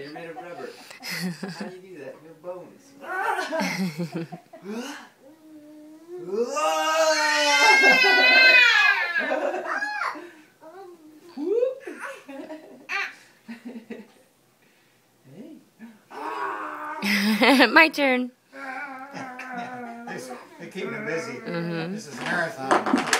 you're made of rubber. How do you do that? You have bones. My turn. They're keeping it busy. Mhm. This is marathon.